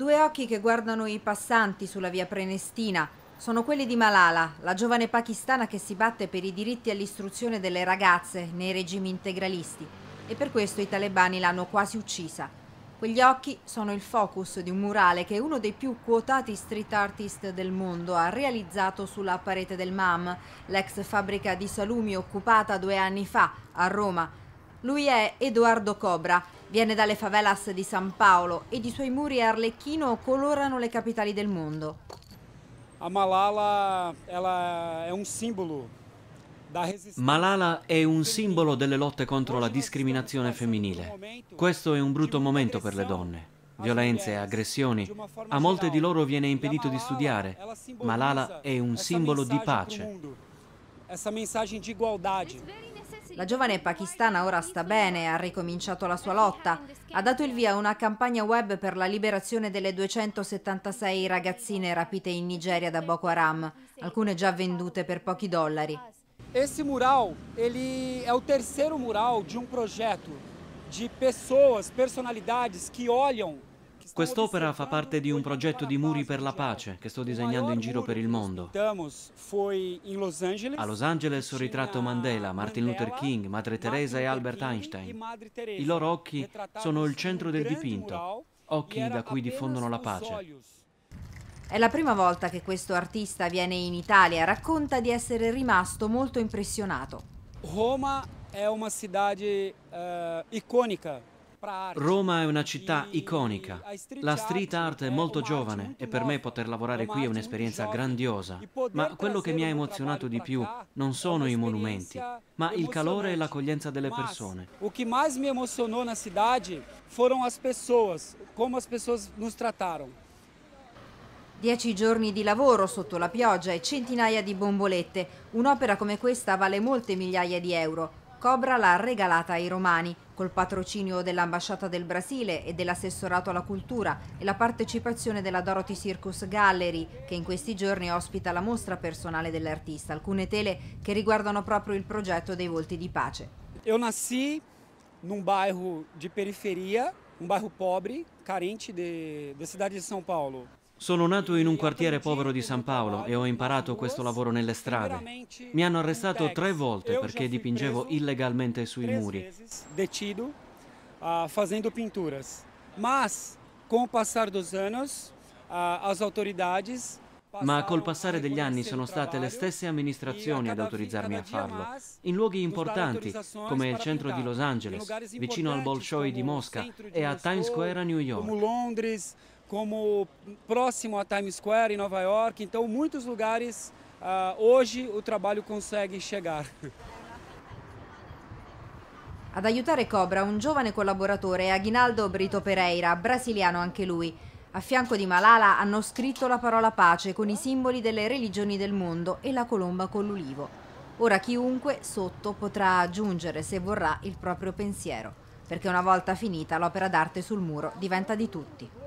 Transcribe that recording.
Due occhi che guardano i passanti sulla via Prenestina sono quelli di Malala, la giovane pakistana che si batte per i diritti all'istruzione delle ragazze nei regimi integralisti e per questo i talebani l'hanno quasi uccisa. Quegli occhi sono il focus di un murale che uno dei più quotati street artist del mondo ha realizzato sulla parete del MAM, l'ex fabbrica di salumi occupata due anni fa a Roma. Lui è Edoardo Cobra, Viene dalle favelas di San Paolo ed i suoi muri arlecchino colorano le capitali del mondo. A Malala ela è un simbolo Malala è un simbolo delle lotte contro la discriminazione femminile. Questo è un brutto momento per le donne. Violenze, aggressioni. A molte di loro viene impedito di studiare. Malala è un simbolo di pace. Essa mensagem di igualdade. La giovane pakistana ora sta bene, ha ricominciato la sua lotta. Ha dato il via a una campagna web per la liberazione delle 276 ragazzine rapite in Nigeria da Boko Haram, alcune già vendute per pochi dollari. Esse mural, ele é o terceiro mural de um projeto de pessoas, personalidades que olham Quest'opera fa parte di un progetto di muri per la pace che sto disegnando in giro per il mondo. A Los Angeles ho ritratto Mandela, Martin Luther King, Madre Teresa e Albert Einstein. I loro occhi sono il centro del dipinto, occhi da cui diffondono la pace. È la prima volta che questo artista viene in Italia, racconta di essere rimasto molto impressionato. Roma è una città uh, iconica Roma è una città iconica. La street art è molto giovane e per me poter lavorare qui è un'esperienza grandiosa. Ma quello che mi ha emozionato di più non sono i monumenti, ma il calore e l'accoglienza delle persone. O che mais mi emozionou na cidade foram as pessoas, como as pessoas nos trataram. Dieci giorni di lavoro sotto la pioggia e centinaia di bombolette. Un'opera come questa vale molte migliaia di euro. Cobra l'ha regalata ai romani, col patrocinio dell'ambasciata del Brasile e dell'assessorato alla cultura e la partecipazione della Dorothy Circus Gallery, che in questi giorni ospita la mostra personale dell'artista, alcune tele che riguardano proprio il progetto dei volti di pace. Io nasci num bairro di periferia, un bairro pobre, carente della città di São Paulo. Sono nato in un quartiere povero di San Paolo e ho imparato questo lavoro nelle strade. Mi hanno arrestato tre volte perché dipingevo illegalmente sui muri. Detido uh, fazendo pinturas. Mas com o passar dos anos, uh, as autoridades ma col passare degli anni sono state le stesse amministrazioni ad autorizzarmi a farlo, in luoghi importanti come il centro di Los Angeles, vicino al Bolshoi di Mosca e a Times Square a New York como próximo a Times Square em Nova York. Então, muitos lugares uh, hoje o trabalho consegue chegar. Ad aiutare Cobra un giovane collaboratore è Aguinaldo Brito Pereira, brasiliano anche lui. A fianco di Malala hanno scritto la parola pace con i simboli delle religioni del mondo e la colomba con l'ulivo. Ora chiunque sotto potrà aggiungere, se vorrà, il proprio pensiero, perché una volta finita l'opera d'arte sul muro diventa di tutti.